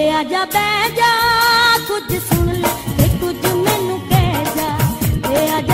ਵੇ ਆਜਾ ਬਹਿ ਜਾ ਕੁਝ ਸੁਣ ਲੈ ਤੇ ਕੁਝ ਮੈਨੂੰ ਕਹਿ ਜਾ। ਵੇ ਆਜਾ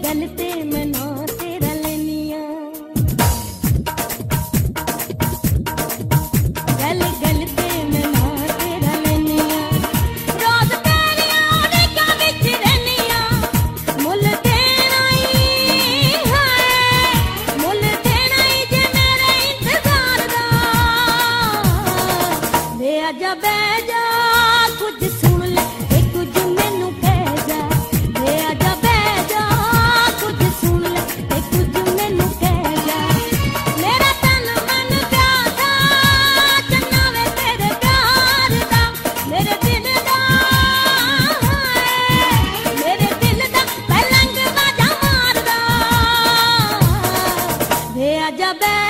गलते Jabel.